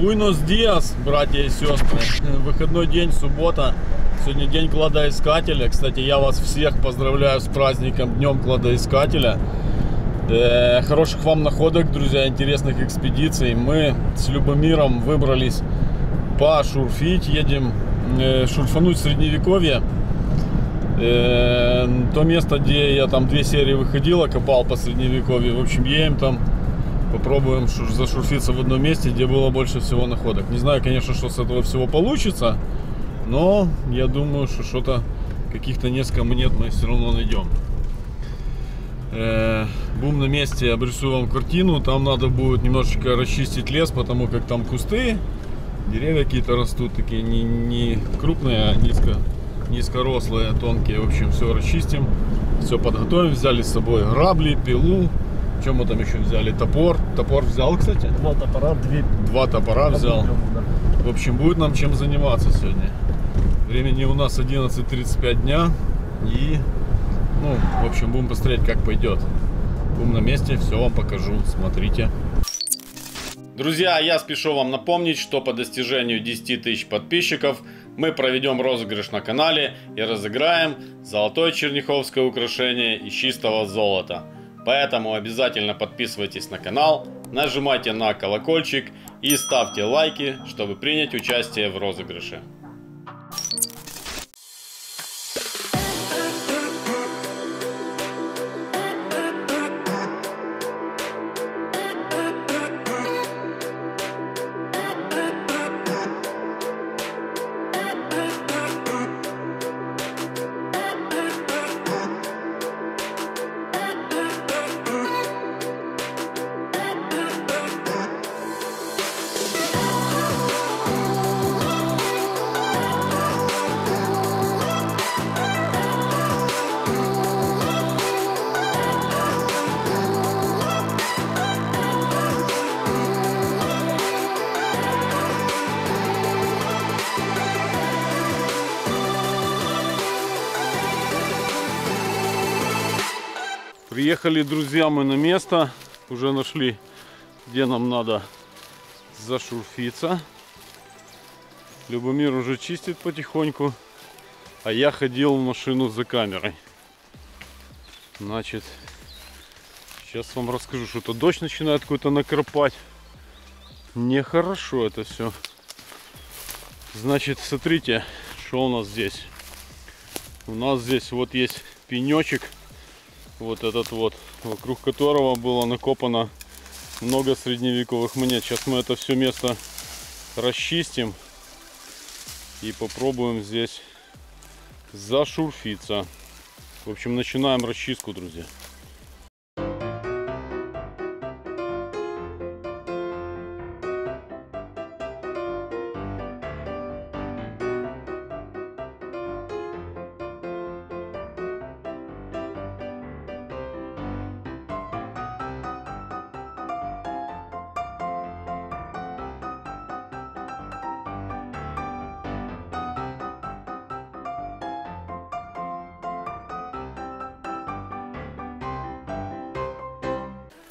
Буйнос Диас, братья и сестры. Выходной день, суббота. Сегодня день кладоискателя. Кстати, я вас всех поздравляю с праздником Днем кладоискателя. Э, хороших вам находок, друзья, интересных экспедиций. Мы с Любомиром выбрались пошурфить. Едем э, шурфануть в Средневековье. Э, то место, где я там две серии выходила, копал по Средневековью. В общем, едем там попробуем шур- зашурфиться в одном месте, где было больше всего находок. Не знаю, конечно, что с этого всего получится, но я думаю, что что-то, каких-то несколько монет мы все равно найдем. Э, Бум на месте, обрисую вам картину. Там надо будет немножечко расчистить лес, потому как там кусты, деревья какие-то растут, такие не, не крупные, а низко, низкорослые, тонкие. В общем, все расчистим, все подготовим. Взяли с собой грабли, пилу. Чем мы там еще взяли? Топор. Топор взял, кстати. Два топора, две Два топора взял. объема, да. В общем, будет нам чем заниматься сегодня. Времени у нас 11.35 дня. И, ну, в общем, будем посмотреть, как пойдет. Будем на месте, все вам покажу. Смотрите. Друзья, я спешу вам напомнить, что по достижению 10 тысяч подписчиков мы проведем розыгрыш на канале и разыграем золотое черняховское украшение из чистого золота. Поэтому обязательно подписывайтесь на канал, нажимайте на колокольчик и ставьте лайки, чтобы принять участие в розыгрыше. Приехали, друзья, мы на место. Уже нашли, где нам надо зашурфиться. Любомир уже чистит потихоньку. А я ходил в машину за камерой. Значит, сейчас вам расскажу, что-то дождь начинает какой-то накропать. Нехорошо это все. Значит, смотрите, что у нас здесь. У нас здесь вот есть пенечек вот этот вот, вокруг которого было накопано много средневековых монет. Сейчас мы это все место расчистим и попробуем здесь зашурфиться. В общем, начинаем расчистку, друзья.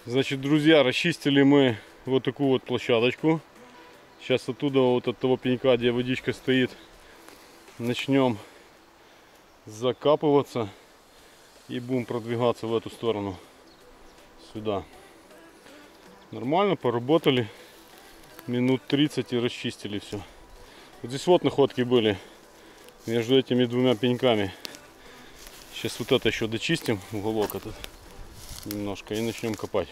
Значит, друзья, расчистили мы вот такую вот площадочку. Сейчас оттуда, вот от того пенька, где водичка стоит, начнем закапываться и будем продвигаться в эту сторону, сюда. Нормально, поработали минут 30 и расчистили все. Вот здесь вот находки были между этими двумя пеньками. Сейчас вот это еще дочистим, уголок этот немножко и начнем копать.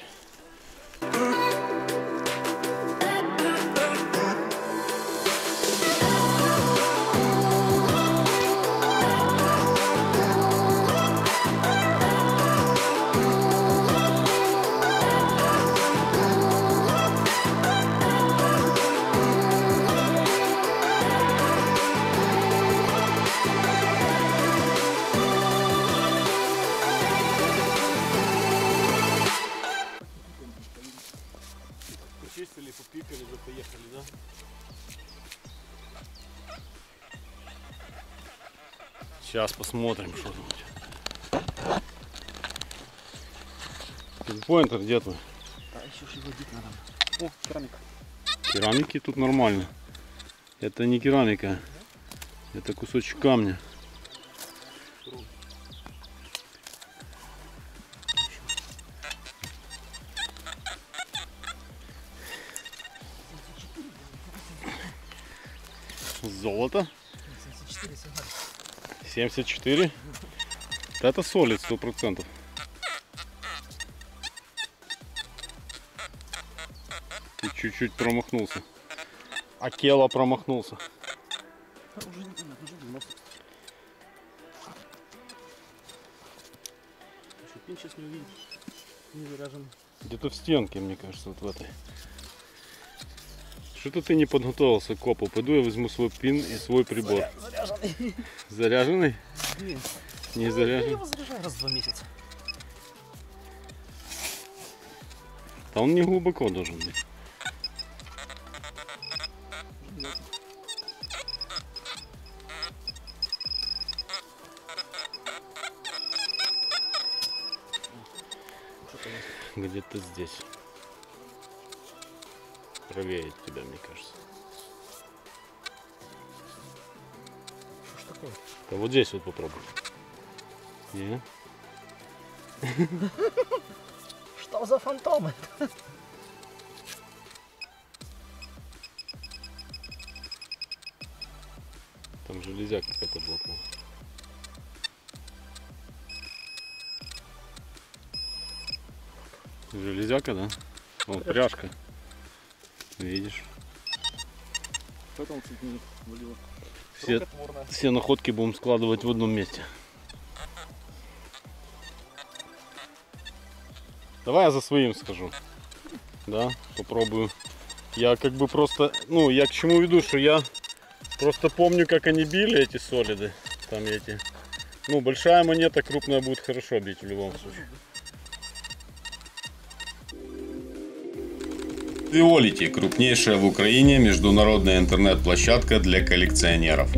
Сейчас посмотрим, что тут. Пинпоинтер где твой? А еще ж его дить надо. О, керамика. Керамики тут нормально. Это не керамика. Это кусочек камня. Золото. 74. Да Это солид сто процентов. Ты чуть-чуть промахнулся. Акела промахнулся. Уже не понятно, уже 90. Еще пин сейчас не увидишь. Не заряжен. Где-то в стенке, мне кажется, вот в этой. Что-то ты не подготовился к копу. Пойду я возьму свой пин и свой прибор. Заряженный. Заряженный? Блин. Не Я заряженный? его заряжаю раз в два месяца. Да он не глубоко должен быть. Где-то здесь. Правее тебя, мне кажется. Что ж такое? Да вот здесь вот попробуй. Не? Что за фантомы? Там железяка какая-то блокнула. Железяка, да? Вон пряжка. Видишь? Что там чуть не вылило? Все, все находки будем складывать в одном месте. Давай я за своим скажу. Да, попробую. Я как бы просто, ну, я к чему веду, что я просто помню, как они били эти солиды. Там эти. Ну, большая монета, крупная будет хорошо бить в любом случае. Виолити – крупнейшая в Украине международная интернет-площадка для коллекционеров.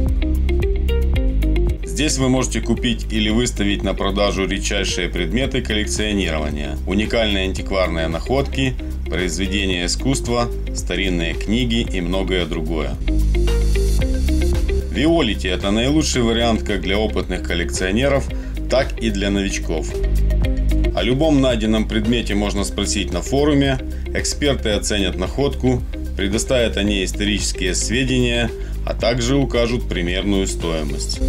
Здесь вы можете купить или выставить на продажу редчайшие предметы коллекционирования, уникальные антикварные находки, произведения искусства, старинные книги и многое другое. Виолити – это наилучший вариант как для опытных коллекционеров, так и для новичков. О любом найденном предмете можно спросить на форуме, эксперты оценят находку, предоставят о ней исторические сведения, а также укажут примерную стоимость.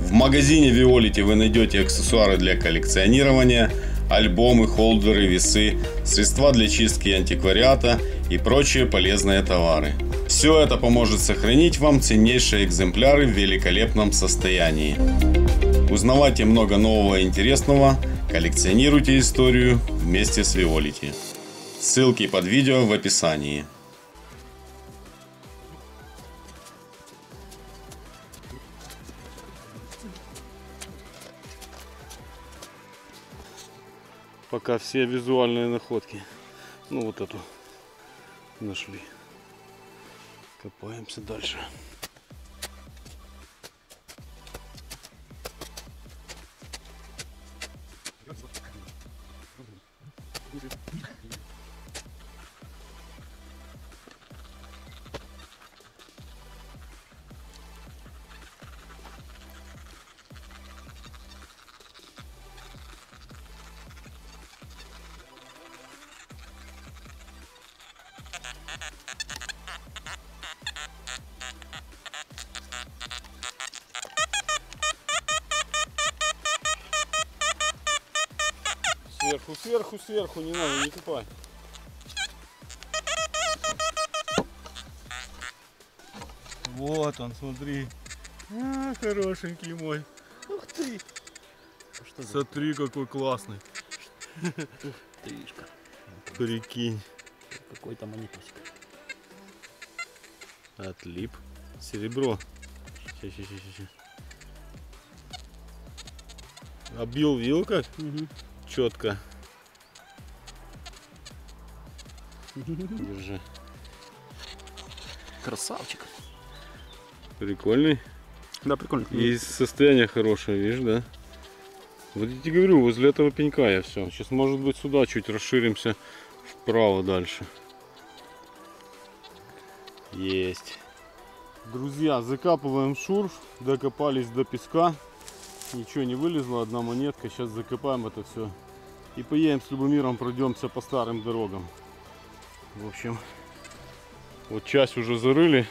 В магазине Виолити вы найдете аксессуары для коллекционирования, альбомы, холдеры, весы, средства для чистки антиквариата и прочие полезные товары. Все это поможет сохранить вам ценнейшие экземпляры в великолепном состоянии. Узнавайте много нового и интересного, коллекционируйте историю вместе с Виолити. Ссылки под видео в описании. Пока все визуальные находки. Ну вот эту нашли. Копаемся дальше. Сверху, сверху, сверху, не надо, не купай. Вот он, смотри. А, хорошенький мой. Ух ты! А Что за Смотри, какой классный. тришка? Прикинь. Какой-то монетосик. Отлип. Серебро. Ща, ща, ща, ща, ща. Обил, видел как? Угу. Четко. Держи. Красавчик. Прикольный. Да, прикольно. И состояние хорошее, видишь, да? Вот я тебе говорю, возле этого пенька я все. Сейчас, может быть, сюда чуть расширимся вправо дальше. Есть. Друзья, закапываем шурф, докопались до песка. Ничего не вылезло, одна монетка. Сейчас закопаем это все. И поедем с Любомиром, пройдемся по старым дорогам. В общем, вот часть уже зарыли.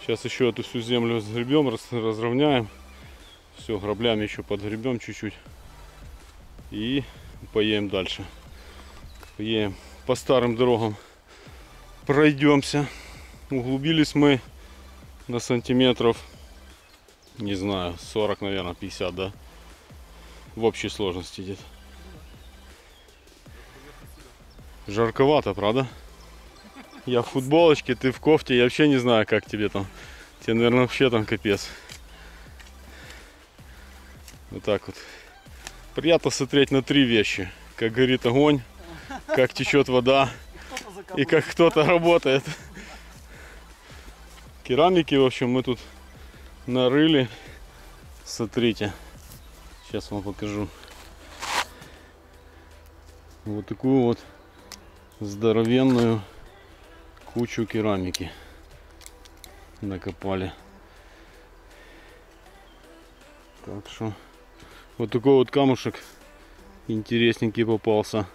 Сейчас еще эту всю землю сгребем, раз- разровняем. Все, граблями еще подгребем чуть-чуть. И поедем дальше. Поедем по старым дорогам. Пройдемся. Углубились мы на сантиметров, не знаю, 40, наверное, 50, да? В общей сложности где-то. Жарковато, правда? Я в футболочке, ты в кофте, я вообще не знаю, как тебе там. Тебе, наверное, вообще там капец. Вот так вот. Приятно смотреть на три вещи. Как горит огонь, как течет вода и как кто-то работает. Керамики, в общем, мы тут нарыли. Смотрите. Сейчас вам покажу. Вот такую вот здоровенную кучу керамики накопали. Так что вот такой вот камушек интересненький попался.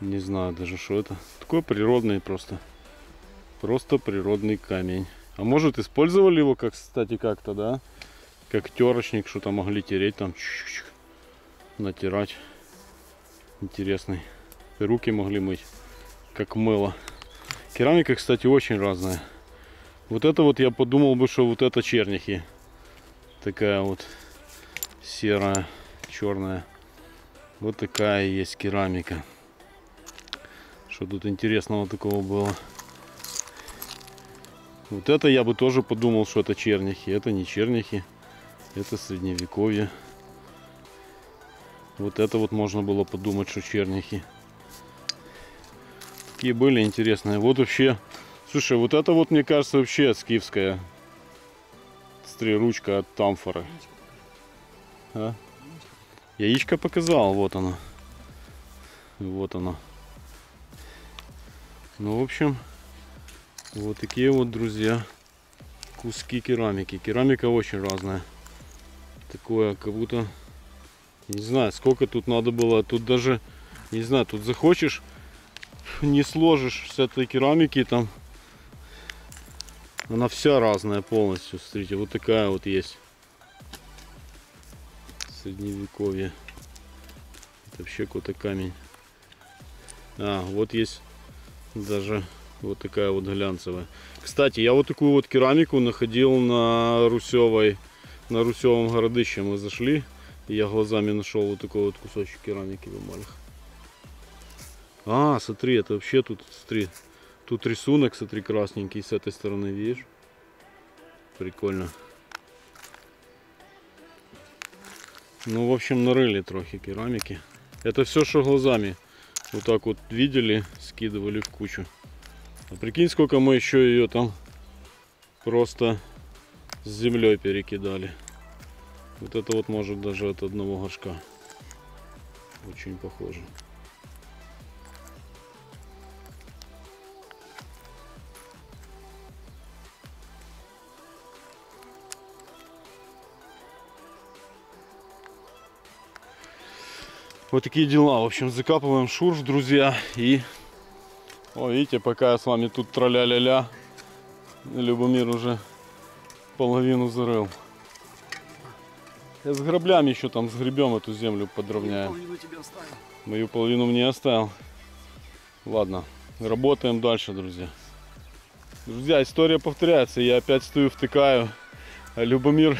Не знаю даже что это. Такой природный просто. Просто природный камень. А может использовали его как, кстати, как-то, да? Как терочник, что-то могли тереть там. чик-чик, Натирать. Интересный. Руки могли мыть. Как мыло. Керамика, кстати, очень разная. Вот это вот я подумал бы, что вот это чернихи. Такая вот серая, черная. Вот такая есть керамика. Что тут интересного такого было? Вот это я бы тоже подумал, что это чернихи. Это не чернихи. Это средневековье. Вот это вот можно было подумать, что чернихи. Такие были интересные. Вот вообще, слушай, вот это вот мне кажется вообще скифская. Смотри, ручка от тамфора. А? Яичко показал, вот оно. Вот оно. Ну, в общем, вот такие вот, друзья, куски керамики. Керамика очень разная. Такое, как будто, не знаю, сколько тут надо было. Тут даже, не знаю, тут захочешь, не сложишь с этой керамики там. Она вся разная полностью. Смотрите, вот такая вот есть. Средневековье. Это вообще какой-то камень. А, вот есть даже вот такая вот глянцевая. Кстати, я вот такую вот керамику находил на Русевой, на Русевом городище. Мы зашли, и я глазами нашел вот такой вот кусочек керамики в эмалях. А, смотри, это вообще тут, смотри, тут рисунок, смотри, красненький с этой стороны, видишь? Прикольно. Ну, в общем, нарыли трохи керамики. Это все, что глазами вот так вот видели, скидывали в кучу. А прикинь, сколько мы еще ее там просто с землей перекидали. Вот это вот может даже от одного горшка. Очень похоже. Вот такие дела. В общем, закапываем шурф, друзья. И, о, видите, пока я с вами тут траля-ля-ля, Любомир уже половину зарыл. Я с граблями еще там сгребем эту землю, подровняем. Половину тебе оставил. Мою половину мне оставил. Ладно, работаем дальше, друзья. Друзья, история повторяется. Я опять стою, втыкаю. Любомир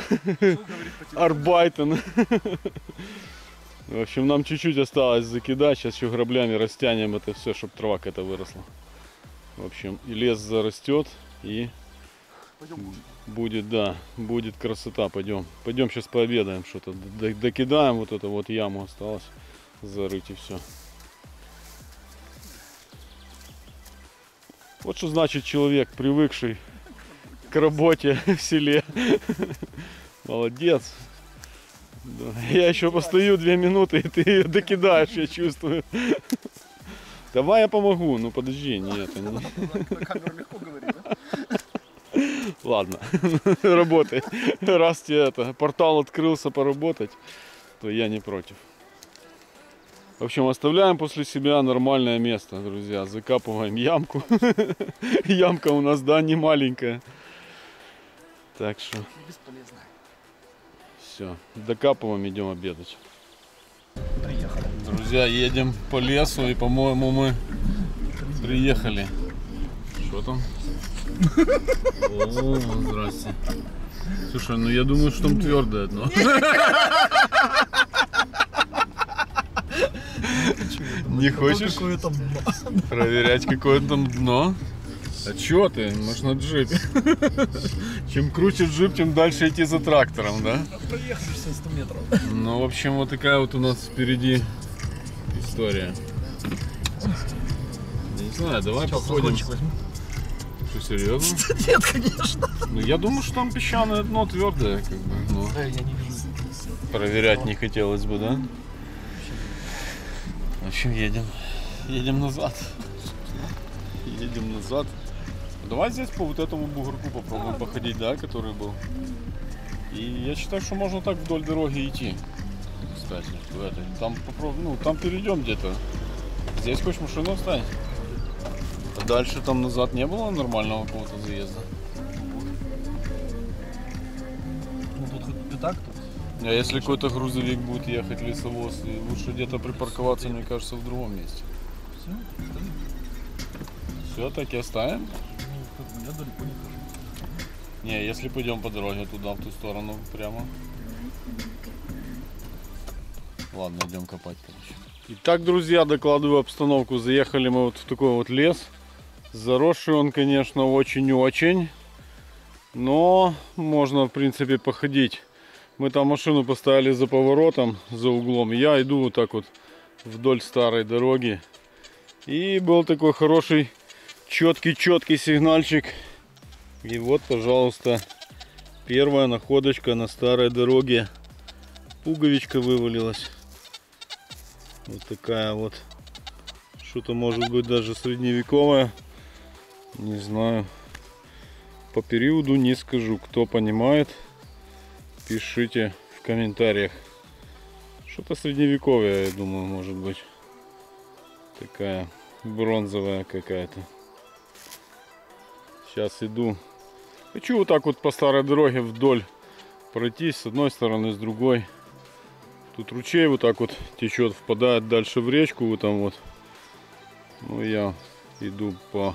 Что В общем, нам чуть-чуть осталось закидать. Сейчас еще граблями растянем это все, чтобы трава какая-то выросла. В общем, и лес зарастет, и Пойдем. будет, да, будет красота. Пойдем. Пойдем сейчас пообедаем что-то. Докидаем вот эту вот яму осталось зарыть и все. Вот что значит человек, привыкший к работе в селе. Молодец. Да. Я еще постою две минуты, и ты ее докидаешь, я чувствую. Давай я помогу. Ну подожди, нет. это не- На камеру легко говорить, да? Ладно, работай. Раз тебе это, портал открылся поработать, то я не против. В общем, оставляем после себя нормальное место, друзья. Закапываем ямку. Ямка у нас, да, не маленькая. Так что Бесполезно. Все, докапываем, идем обедать. Приехали. Друзья, едем по лесу и, по-моему, мы приехали. Что там? О, здрасте. Слушай, ну я думаю, что там твердое дно. Не хочешь проверять, какое там дно? А чё ты? Можно джип. Чем круче джип, тем дальше идти за трактором, да? Проехали 100 метров. Ну, в общем, вот такая вот у нас впереди история. Я не знаю, давай Сейчас походим. Что, серьезно? Нет, конечно. Ну, я думаю, что там песчаное дно твердое, как бы. но Да, я не вижу. проверять не хотелось бы, да? В общем, едем. Едем назад. Едем назад. Давай здесь по вот этому бугорку попробуем походить, да, который был. И я считаю, что можно так вдоль дороги идти. Кстати, в этой. Там попробуем, ну, там перейдем где-то. Здесь хочешь машину оставить? А дальше там назад не было нормального какого-то заезда. Ну тут хоть пятак тут. А если какой-то грузовик будет ехать, лесовоз, и лучше где-то припарковаться, мне кажется, в другом месте. Все. Все, так и оставим. Я далеко не хожу. Не, если пойдем по дороге туда, в ту сторону, прямо. Ладно, идем копать, короче. Итак, друзья, докладываю обстановку. Заехали мы вот в такой вот лес. Заросший он, конечно, очень-очень. Но можно, в принципе, походить. Мы там машину поставили за поворотом, за углом. Я иду вот так вот вдоль старой дороги. И был такой хороший, четкий-четкий сигнальчик. И вот, пожалуйста, первая находочка на старой дороге. Пуговичка вывалилась. Вот такая вот. Что-то может быть даже средневековая. Не знаю. По периоду не скажу. Кто понимает, пишите в комментариях. Что-то средневековое, я думаю, может быть. Такая бронзовая какая-то. Сейчас иду. Хочу вот так вот по старой дороге вдоль пройтись с одной стороны, с другой. Тут ручей вот так вот течет, впадает дальше в речку вот там вот. Ну я иду по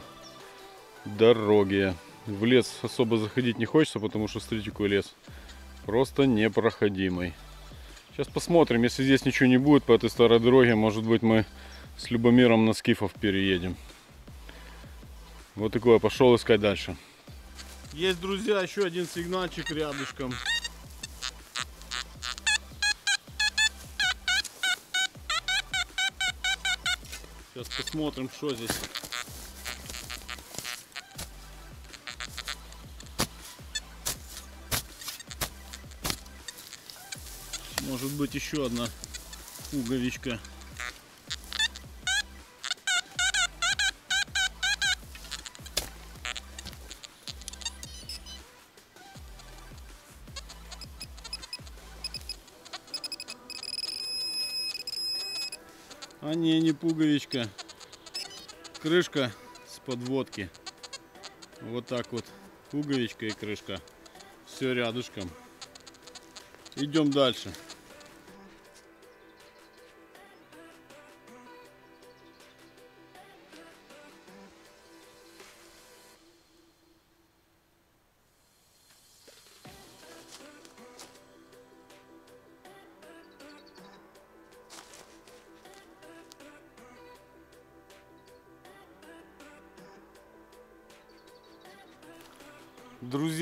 дороге. В лес особо заходить не хочется, потому что смотрите какой лес. Просто непроходимый. Сейчас посмотрим, если здесь ничего не будет по этой старой дороге, может быть мы с Любомиром на скифов переедем. Вот такое, пошел искать дальше. Есть, друзья, еще один сигнальчик рядышком. Сейчас посмотрим, что здесь. Может быть еще одна пуговичка. Не, не пуговичка. Крышка с подводки. Вот так вот. Пуговичка и крышка. Все рядышком. Идем дальше.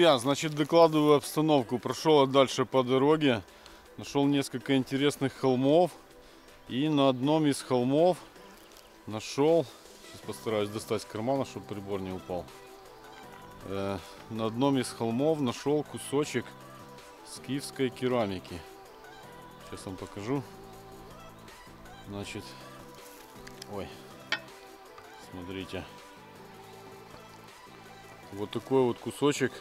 Друзья, значит докладываю обстановку. Прошел дальше по дороге. Нашел несколько интересных холмов. И на одном из холмов нашел... Сейчас постараюсь достать кармана, чтобы прибор не упал. Э, на одном из холмов нашел кусочек скифской керамики. Сейчас вам покажу. Значит, ой, смотрите. Вот такой вот кусочек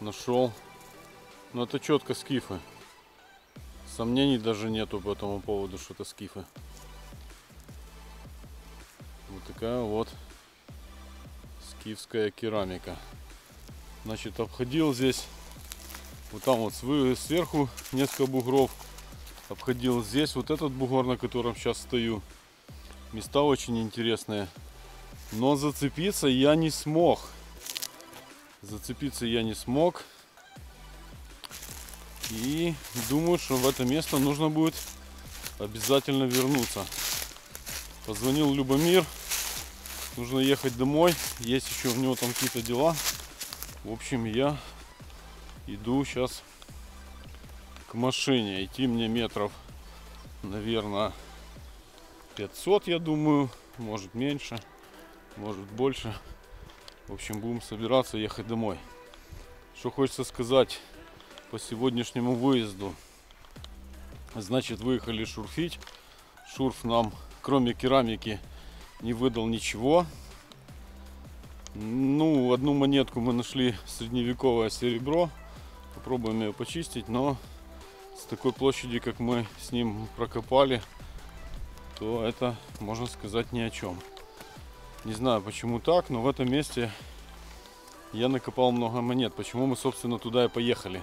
нашел. Но это четко скифы. Сомнений даже нету по этому поводу, что это скифы. Вот такая вот скифская керамика. Значит, обходил здесь, вот там вот сверху несколько бугров. Обходил здесь вот этот бугор, на котором сейчас стою. Места очень интересные. Но зацепиться я не смог. Зацепиться я не смог. И думаю, что в это место нужно будет обязательно вернуться. Позвонил Любомир. Нужно ехать домой. Есть еще у него там какие-то дела. В общем, я иду сейчас к машине. Идти мне метров, наверное, 500, я думаю. Может меньше, может больше. В общем, будем собираться ехать домой. Что хочется сказать по сегодняшнему выезду. Значит, выехали шурфить. Шурф нам, кроме керамики, не выдал ничего. Ну, одну монетку мы нашли средневековое серебро. Попробуем ее почистить, но с такой площади, как мы с ним прокопали, то это, можно сказать, ни о чем. Не знаю, почему так, но в этом месте я накопал много монет. Почему мы, собственно, туда и поехали?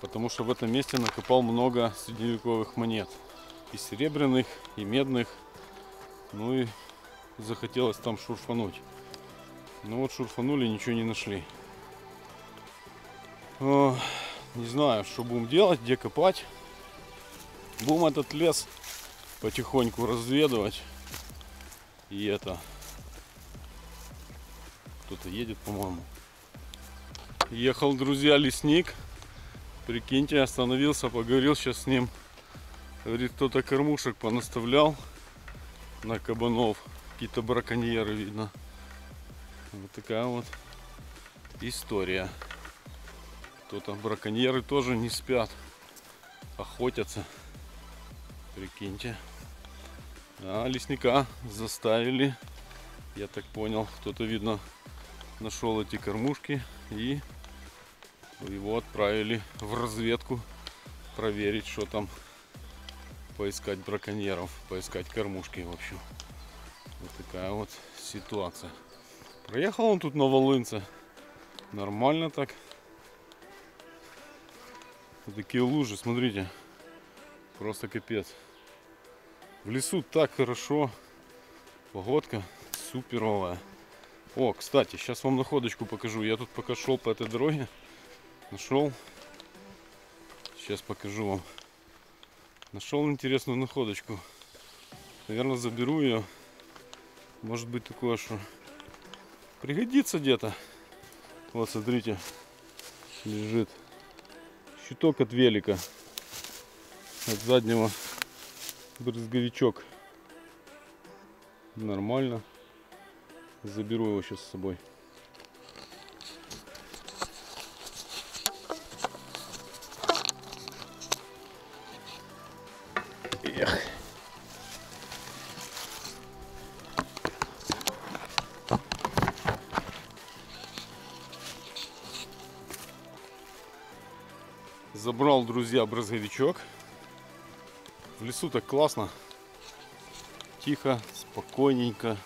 Потому что в этом месте накопал много средневековых монет. И серебряных, и медных. Ну и захотелось там шурфануть. Ну вот шурфанули, ничего не нашли. О, не знаю, что будем делать, где копать. Будем этот лес потихоньку разведывать. И это... Кто-то едет, по-моему. Ехал, друзья, лесник. Прикиньте, остановился, поговорил сейчас с ним. Говорит, кто-то кормушек понаставлял на кабанов. Какие-то браконьеры, видно. Вот такая вот история. Кто-то браконьеры тоже не спят. Охотятся. Прикиньте. А лесника заставили. Я так понял, кто-то, видно, нашел эти кормушки и его отправили в разведку проверить, что там поискать браконьеров, поискать кормушки, в общем. Вот такая вот ситуация. Проехал он тут на Волынце. Нормально так. Вот такие лужи, смотрите. Просто капец. В лесу так хорошо. Погодка суперовая. О, кстати, сейчас вам находочку покажу. Я тут пока шел по этой дороге. Нашел. Сейчас покажу вам. Нашел интересную находочку. Наверное, заберу ее. Может быть такое, что пригодится где-то. Вот, смотрите, лежит щиток от велика. От заднего брызговичок. Нормально. Заберу его сейчас с собой. Эх. Забрал, друзья, брызговичок. В лесу так классно. Тихо, спокойненько.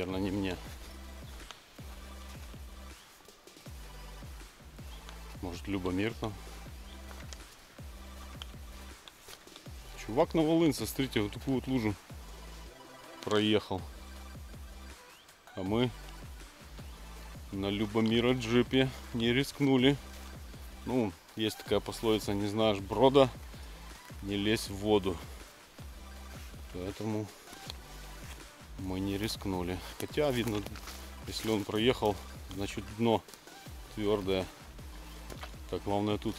Наверное, не мне. Может, Любомир там? Чувак на Волынце, смотрите, вот такую вот лужу проехал. А мы на Любомира джипе не рискнули. Ну, есть такая пословица, не знаешь брода, не лезь в воду. Поэтому мы не рискнули. Хотя видно, если он проехал, значит дно твердое. Так, главное тут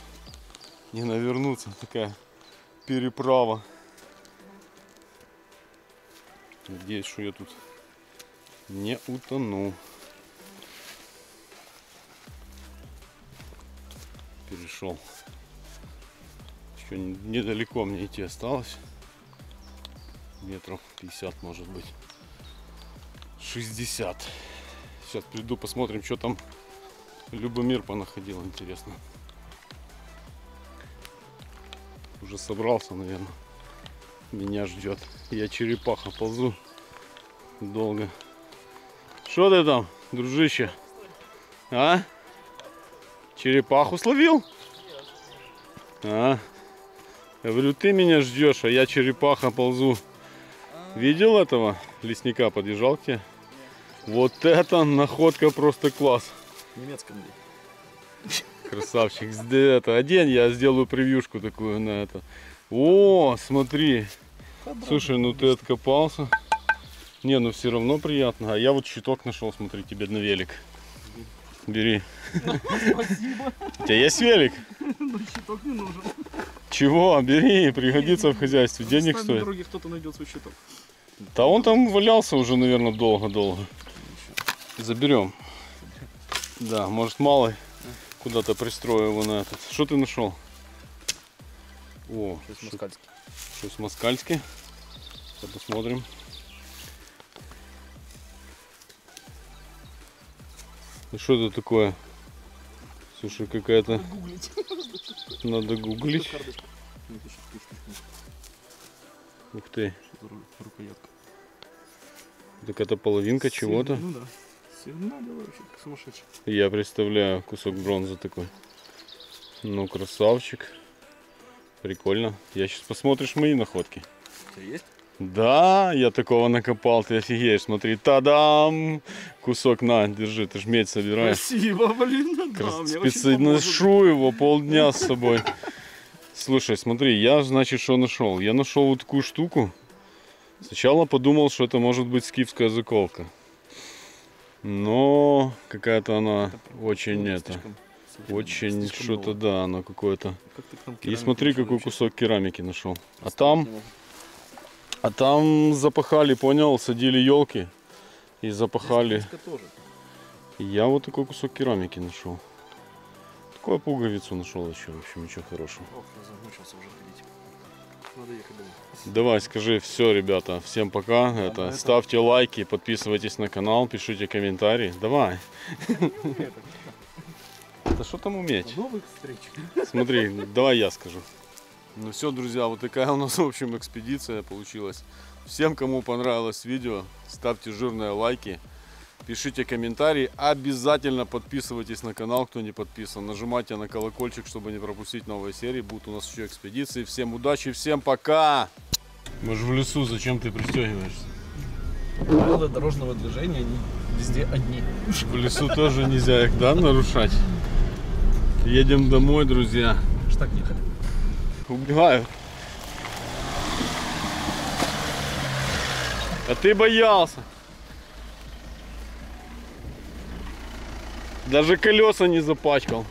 не навернуться. Такая переправа. Надеюсь, что я тут не утону. перешел. Еще недалеко мне идти осталось. Метров 50 может быть. 60. Сейчас приду, посмотрим, что там Любомир понаходил, интересно. Уже собрался, наверное. Меня ждет. Я черепаха ползу долго. Что ты там, дружище? А? Черепаху словил? А? Я говорю, ты меня ждешь, а я черепаха ползу. Видел этого лесника? Подъезжал к тебе? Вот это находка просто класс. Немецком ли? Красавчик. Это, одень, я сделаю превьюшку такую на это. О, смотри. Слушай, ну ты откопался. Не, ну все равно приятно. А я вот щиток нашел, смотри, тебе на велик. Бери. Спасибо. У тебя есть велик? Но щиток не нужен. Чего? Бери, пригодится в хозяйстве. Денег Там на стоит. дороге кто-то найдет свой щиток. Да он там валялся уже, наверное, долго-долго. Заберем. Да, может малый куда-то пристрою его на этот. Что ты нашел? О, москальське. Щось москальське. Сейчас посмотрим. И что это такое? Слушай, какая-то надо гуглить. Ну. Ух ты. Рукоятка? Так это половинка чего-то. Ну да. Сигналила вообще, сумасшедший. Я представляю кусок бронзы такой. Ну, красавчик. Прикольно. Я сейчас посмотришь мои находки. У тебя есть? Да, я такого накопал, ты офигеешь. Смотри, тадам! Кусок на, держи, ты ж медь собираешь. Спасибо, блин. Да, Крас- специ- ношу его полдня с собой. Слушай, смотри, я, значит, что нашел? Я нашел вот такую штуку. Сначала подумал, что это может быть скифская заколка. Но какая-то она очень Ну, это, слишком- слишком- очень что-то, да, она какое-то. Как ты там И смотри, какой вообще? кусок керамики нашел. А там, а там запахали, понял, садили елки и запахали. Я вот такой кусок керамики нашел. Такую пуговицу нашел еще, в общем, ничего хорошего. Ох, я уже ходить. Надо ехать домой. Давай, скажи все, ребята. Всем пока. на это, этом- ставьте лайки, подписывайтесь на канал, пишите комментарии. Давай. Да что там уметь? До новых встреч. Смотри, давай я скажу. Ну все, друзья, вот такая у нас, в общем, экспедиция получилась. Всем, кому понравилось видео, ставьте жирные лайки, пишите комментарии, обязательно подписывайтесь на канал, кто не подписан, нажимайте на колокольчик, чтобы не пропустить новые серии, будут у нас еще экспедиции. Всем удачи, всем пока! Мы же в лесу, зачем ты пристегиваешься? Правила дорожного движения, они везде одни. В лесу тоже нельзя их, да, нарушать? Едем домой, друзья. Аж так ехать. Убегаю. А ты боялся. Даже колеса не запачкал.